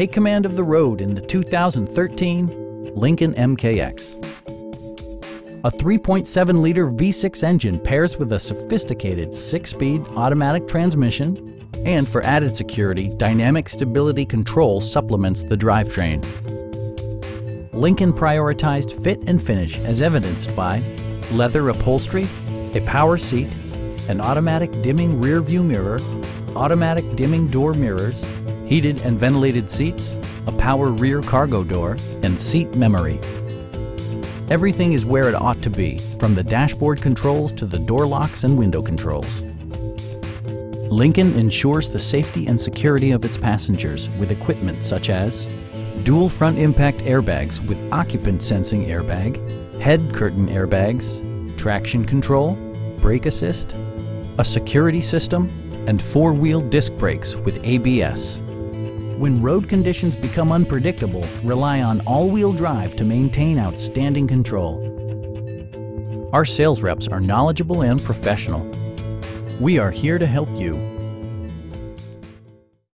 take command of the road in the 2013 Lincoln MKX. A 3.7-liter V6 engine pairs with a sophisticated six-speed automatic transmission, and for added security, dynamic stability control supplements the drivetrain. Lincoln prioritized fit and finish as evidenced by leather upholstery, a power seat, an automatic dimming rear view mirror, automatic dimming door mirrors, heated and ventilated seats, a power rear cargo door, and seat memory. Everything is where it ought to be, from the dashboard controls to the door locks and window controls. Lincoln ensures the safety and security of its passengers with equipment such as dual front impact airbags with occupant sensing airbag, head curtain airbags, traction control, brake assist, a security system, and four-wheel disc brakes with ABS. When road conditions become unpredictable, rely on all-wheel drive to maintain outstanding control. Our sales reps are knowledgeable and professional. We are here to help you